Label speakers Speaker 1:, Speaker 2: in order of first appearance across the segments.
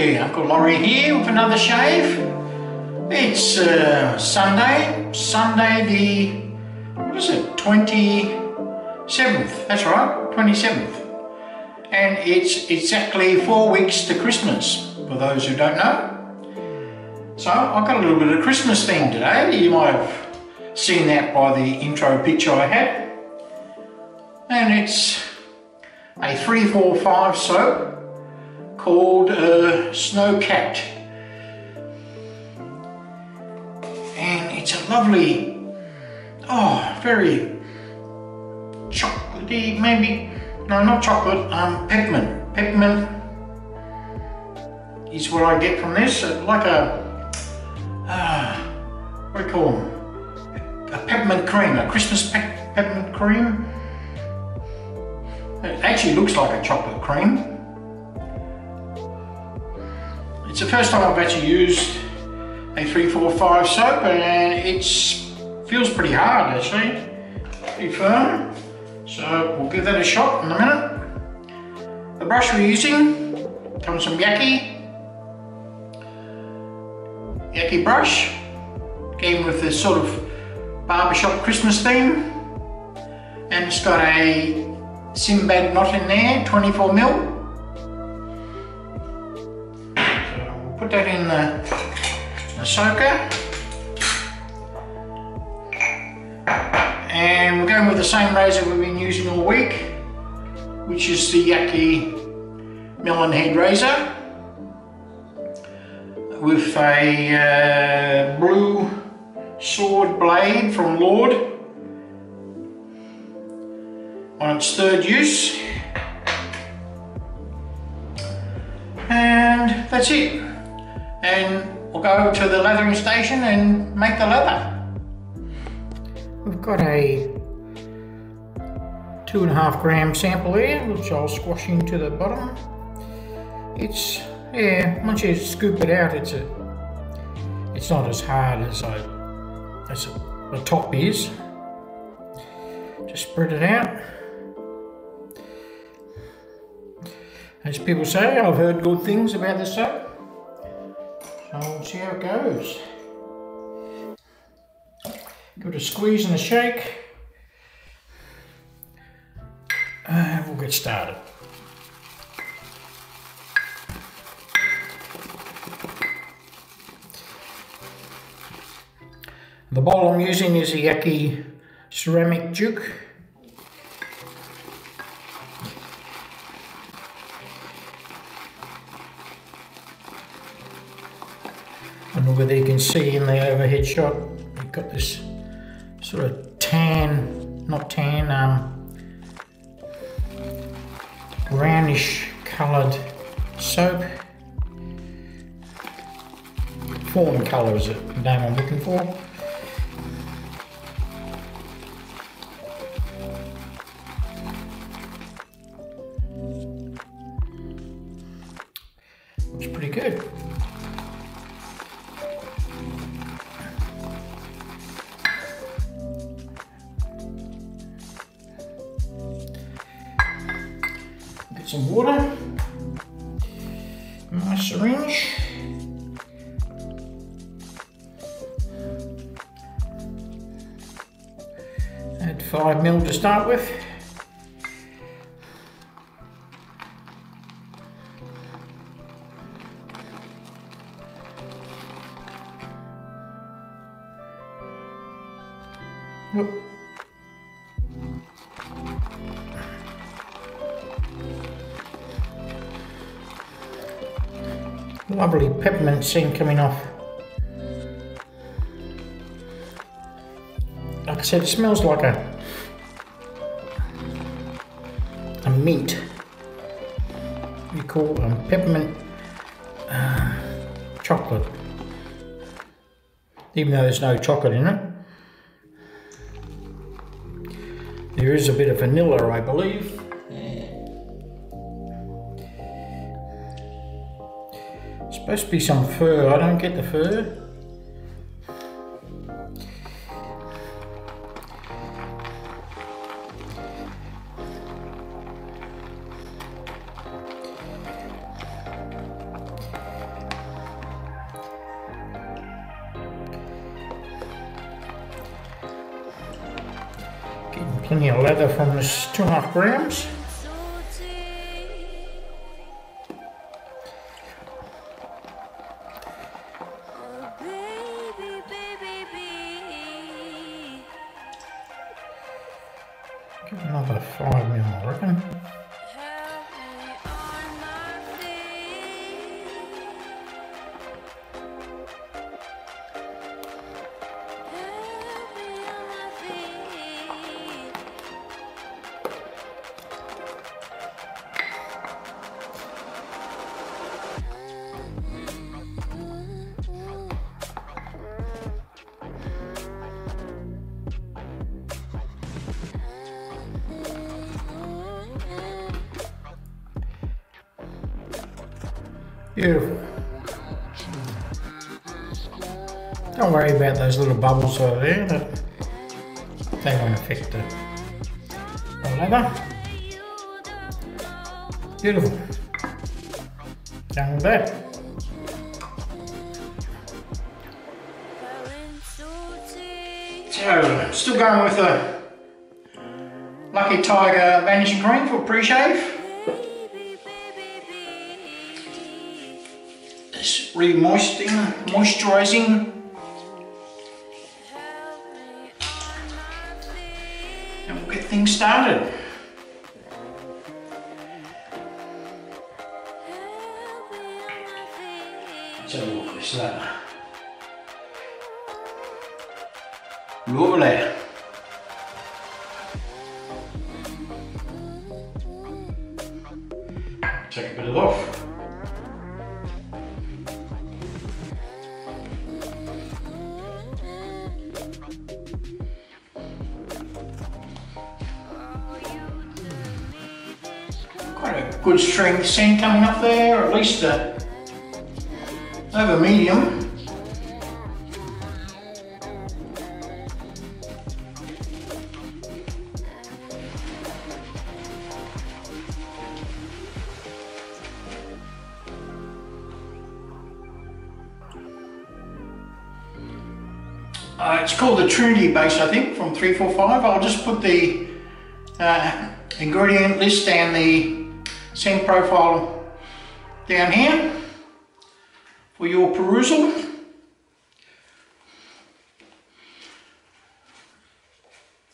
Speaker 1: Uncle Laurie here with another shave. It's uh, Sunday, Sunday the, what is it, 27th, that's right, 27th. And it's exactly four weeks to Christmas, for those who don't know. So I've got a little bit of Christmas theme today. You might have seen that by the intro picture I had. And it's a 345 soap called uh, Snow Capped. And it's a lovely, oh, very chocolatey, maybe, no, not chocolate, um, peppermint. Peppermint is what I get from this, uh, like a, uh, what do you call them? A peppermint cream, a Christmas pe peppermint cream. It actually looks like a chocolate cream. It's the first time I've actually used a 345 soap and it feels pretty hard actually, pretty firm. So we'll give that a shot in a minute. The brush we're using comes from Yaqi. Yaqi brush. Came with this sort of barbershop Christmas theme. And it's got a Synbad knot in there, 24 mil. That in the, the soaker. And we're going with the same razor we've been using all week, which is the Yaqi Mellon head razor with a uh, blue sword blade from Lord on its third use. And that's it and we'll go to the leathering station and make the leather. We've got a two and a half gram sample here, which I'll squash into the bottom. It's, yeah, once you scoop it out, it's a, it's not as hard as I, as the top is. Just spread it out. As people say, I've heard good things about this soap. So we'll see how it goes. Give it a squeeze and a shake. And we'll get started. The bowl I'm using is a Yaqi ceramic Duke. and whether you can see in the overhead shot, you've got this sort of tan, not tan, um, brownish coloured soap. Fawn colour is the name I'm looking for. 5 mil to start with. Yep. Lovely peppermint scent coming off. Like I said, it smells like a mint. We call um, peppermint uh, chocolate. Even though there's no chocolate in it. There is a bit of vanilla, I believe. Supposed to be some fur. I don't get the fur. Two and a half grams. Beautiful. Don't worry about those little bubbles over there, they won't affect the, the leather. Beautiful. With that. So, still going with the Lucky Tiger Vanishing Cream for pre-shave. Re-moistening, moisturizing. And we'll get things started. Let's have look at this uh, leather. Lovely. Good strength scent coming up there, or at least a, over medium. Uh, it's called the Trinity base, I think, from 345. I'll just put the uh, ingredient list and the scent profile down here for your perusal.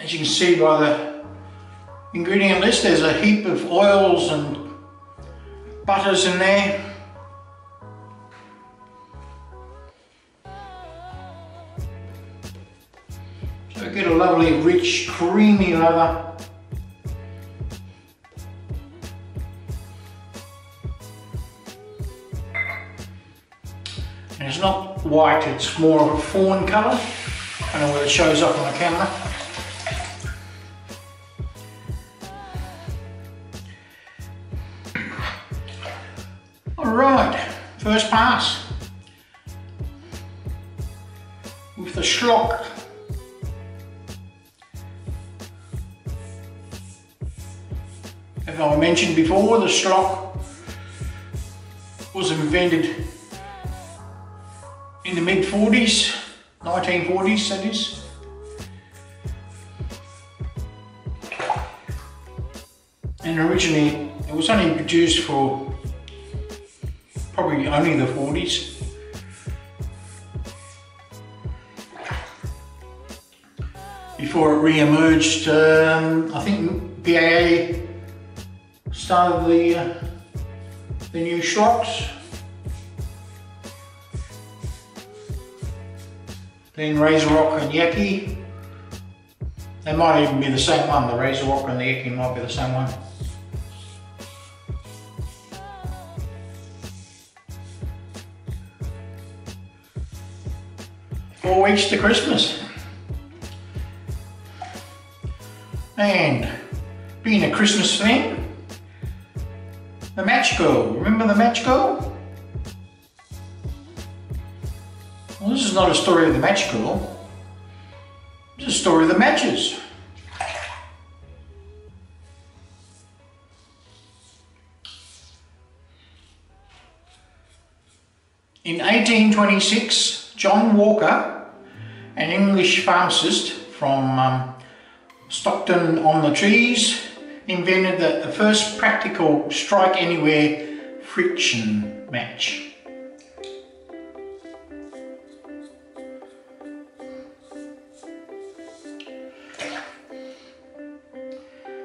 Speaker 1: As you can see by the ingredient list, there's a heap of oils and butters in there. So get a lovely, rich, creamy leather. White, it's more of a fawn colour. I don't know whether it shows up on the camera. Alright, first pass. With the schlock. As I mentioned before, the schlock was invented in the mid 40s, 1940s that is. And originally it was only produced for probably only the 40s. Before it re-emerged, um, I think BAA started the, uh, the new Schlocks Then Razor Rock and Yaqi. They might even be the same one, the Razor Rock and the Yaqi might be the same one. Four weeks to Christmas. And being a Christmas fan, the Match Girl. Remember the Match Girl? This is not a story of the match girl. It's a story of the matches. In 1826, John Walker, an English pharmacist from um, Stockton on the Tees invented the, the first practical strike anywhere friction match.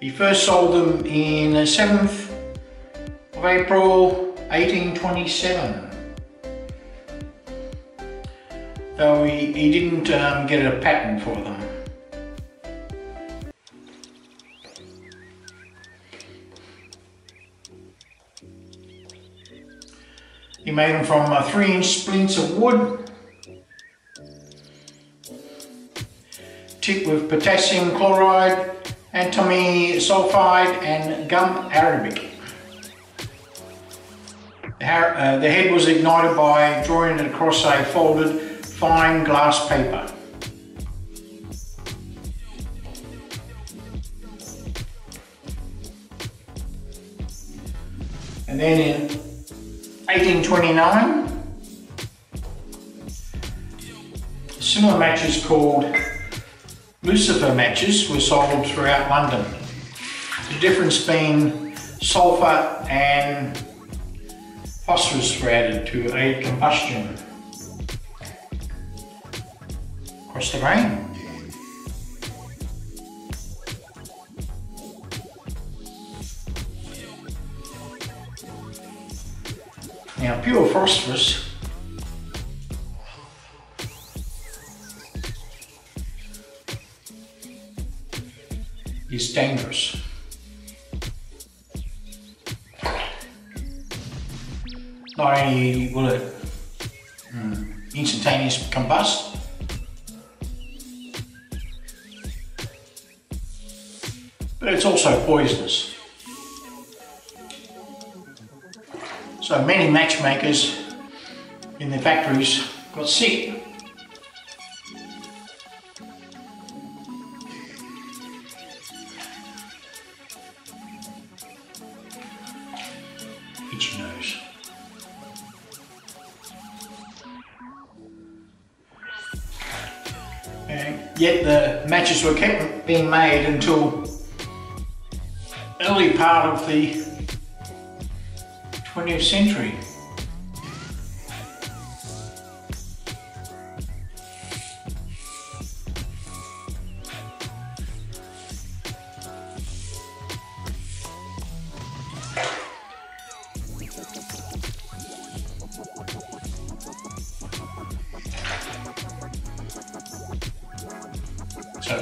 Speaker 1: He first sold them in the 7th of April 1827. Though he, he didn't um, get a patent for them. He made them from uh, three inch splints of wood, tipped with potassium chloride, antimony sulfide and gum arabic. The, uh, head was ignited by drawing it across a folded fine glass paper. And then in 1829, similar matches called Lucifer matches were sold throughout London. The difference being sulphur and phosphorus were added to aid combustion across the grain. Now pure phosphorus is dangerous. Not only will it instantaneous combust, but it's also poisonous. So many matchmakers in their factories got sick matches were kept being made until early part of the 20th century.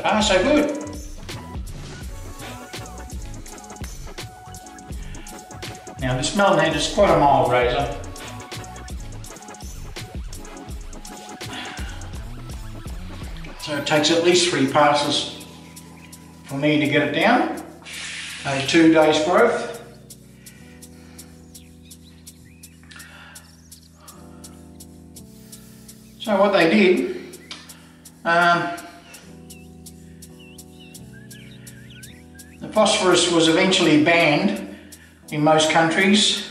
Speaker 1: Far, so good. Now this melon head is quite a mild razor. So it takes at least three passes for me to get it down. Only two days growth. So what they did, um, phosphorus was eventually banned in most countries.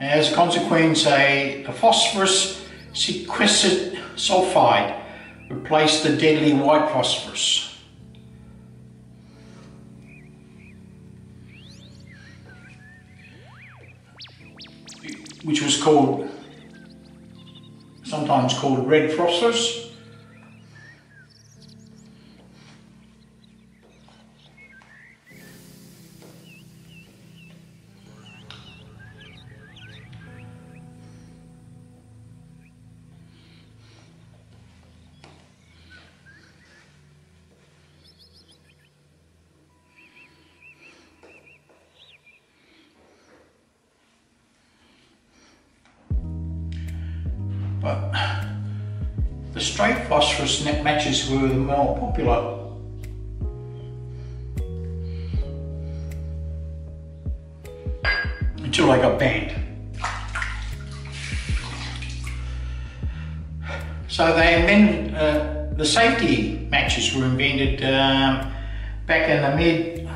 Speaker 1: As a consequence, a, a phosphorus sequestered sulfide replaced the deadly white phosphorus. Which was called, sometimes called red phosphorus. But the straight phosphorus net matches were the more popular. Until they got banned. So they invented, uh, the safety matches were invented um, back in the mid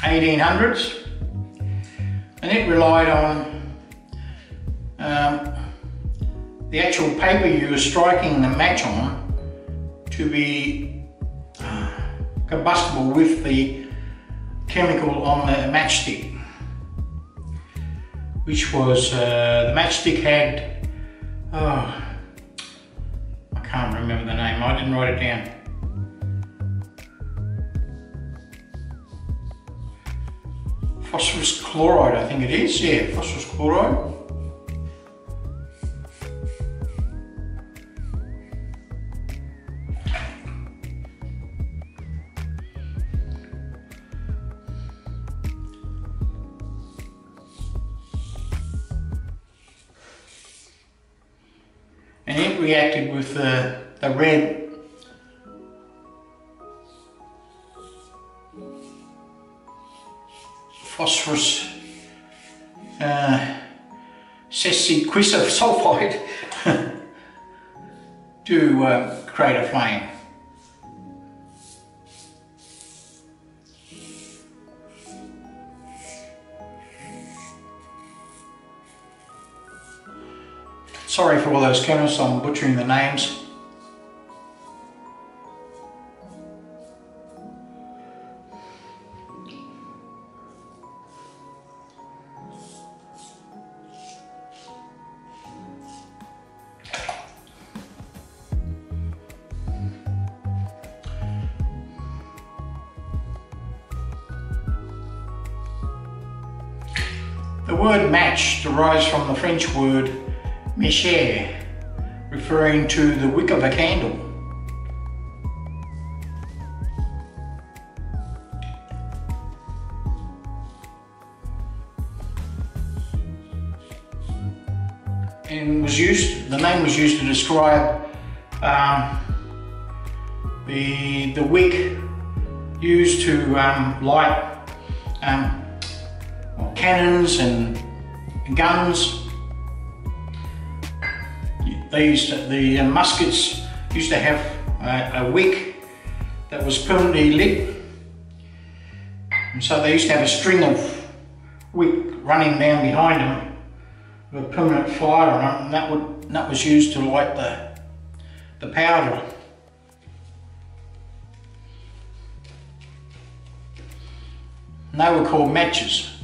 Speaker 1: 1800s and it relied on the actual paper you were striking the match on to be uh, combustible with the chemical on the matchstick which was uh, the matchstick had oh I can't remember the name. I didn't write it down. Phosphorus chloride I think it is. Yeah phosphorus chloride with the, the red phosphorus uh, sulfide to uh, create a flame. Sorry for all those chemists, I'm butchering the names. The word match derives from the French word Michel, referring to the wick of a candle. And was used, the name was used to describe um, the, the wick used to um, light um, cannons and guns the uh, muskets used to have a, a wick that was permanently lit. And so they used to have a string of wick running down behind them with a permanent fire on it, and that, would, that was used to light the, the powder. And they were called matches.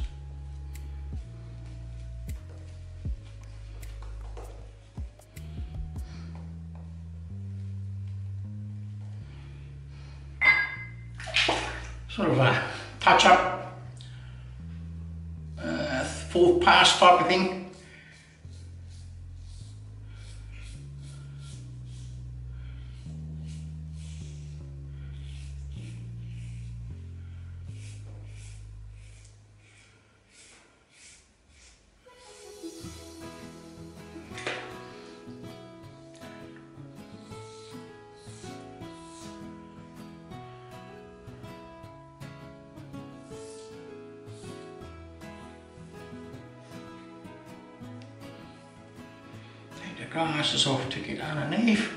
Speaker 1: Sort of a touch up, uh, fourth pass type of thing. Glasses off to get underneath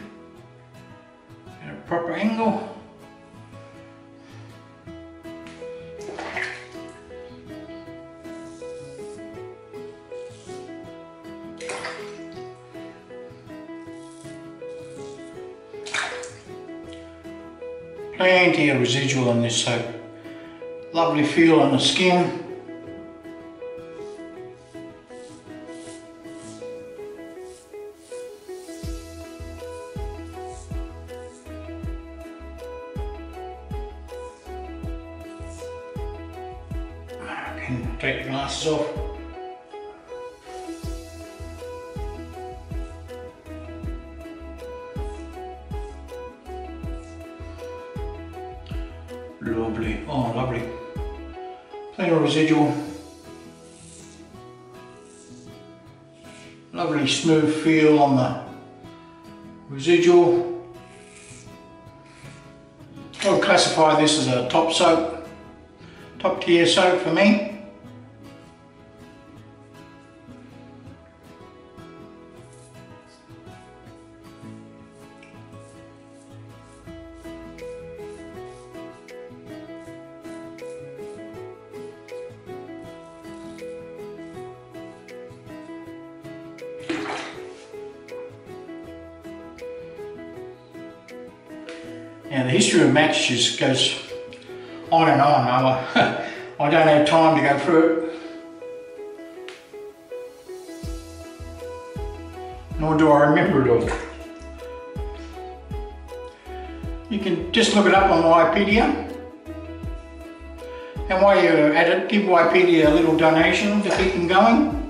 Speaker 1: at a proper angle. Plenty of residual in this soap. Lovely feel on the skin. Plenty of residual. Lovely smooth feel on the residual. I would classify this as a top soap, top tier soap for me. Of matches goes on and on. I, I don't have time to go through it. Nor do I remember it all. You can just look it up on Wikipedia. And while you're at it, give Wikipedia a little donation to keep them going.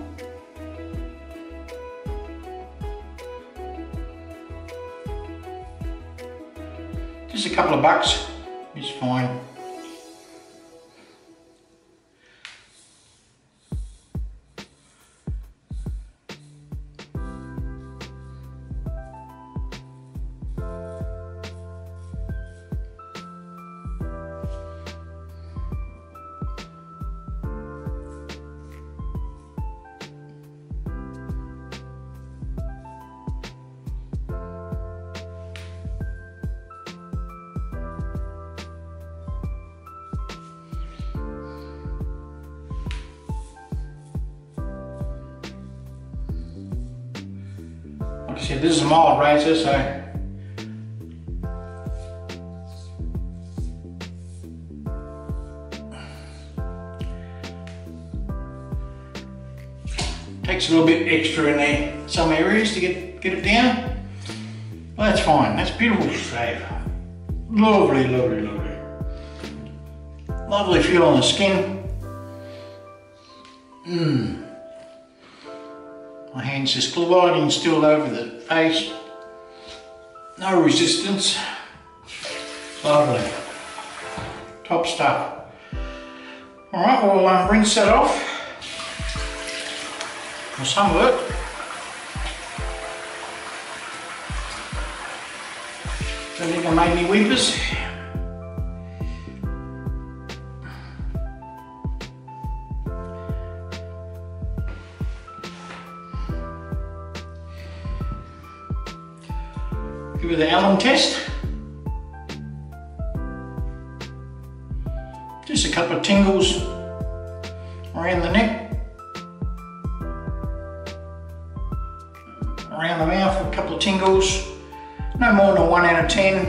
Speaker 1: Couple of bucks is fine. Like I said, this is mild razor, so takes a little bit extra in there, some areas to get, get it down. Well, that's fine, that's beautiful shave. Lovely, lovely, lovely. Lovely feel on the skin. Hands just gliding still over the face. No resistance. Lovely. Top stuff. Alright, we'll um, rinse that off. Or some of it. Don't think I made any weepers. Just a couple of tingles around the neck. Around the mouth, a couple of tingles. No more than a 1 out of 10.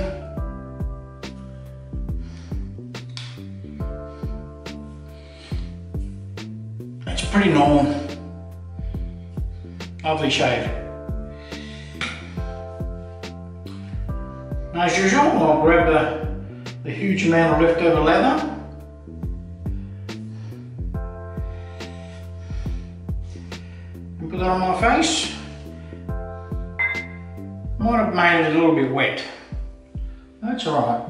Speaker 1: That's pretty normal. Lovely shave. As usual, I'll grab the, the huge amount of leftover leather. And put that on my face. Might have made it a little bit wet. That's alright.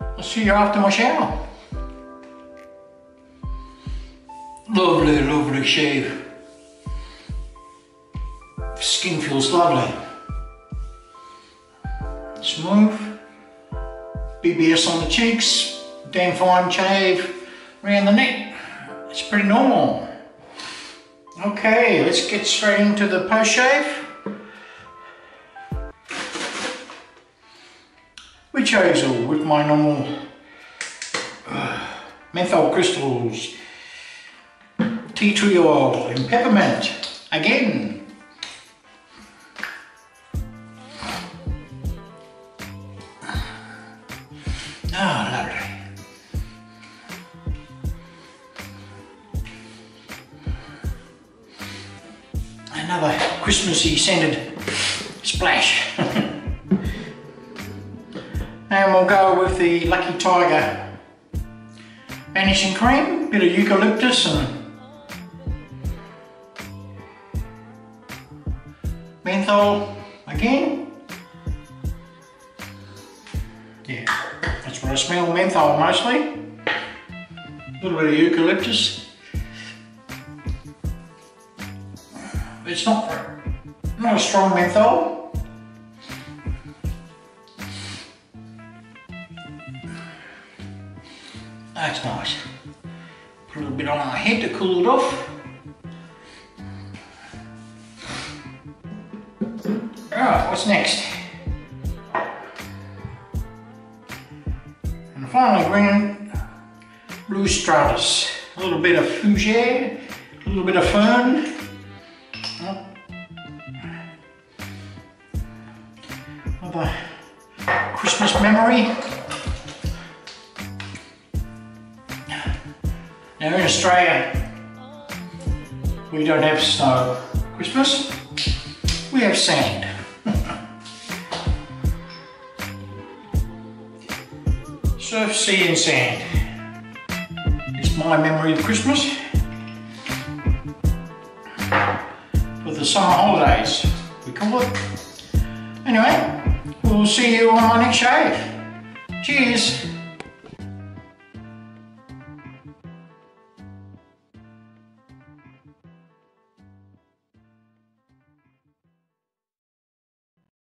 Speaker 1: I'll see you after my shower. Lovely, shave. Skin feels lovely. Smooth. BBS on the cheeks. Damn fine shave around the neck. It's pretty normal. Okay, let's get straight into the post shave. Witch hazel with my normal uh, menthol crystals tea tree oil and peppermint again. Ah, lovely. Another Christmassy scented splash. and we'll go with the Lucky Tiger vanishing cream, bit of eucalyptus and again. Yeah, that's what I smell, menthol mostly. A little bit of eucalyptus. It's not, not a strong menthol. That's nice. Put a little bit on our head to cool it off. right, what's next? And finally, bringing blue Stratos. A little bit of fougere, a little bit of fern. Another Christmas memory. Now in Australia, we don't have snow Christmas, we have sand. Surf, sea and sand. It's my memory of Christmas. For the summer holidays, we call it. Anyway, we'll see you on my next shave. Cheers.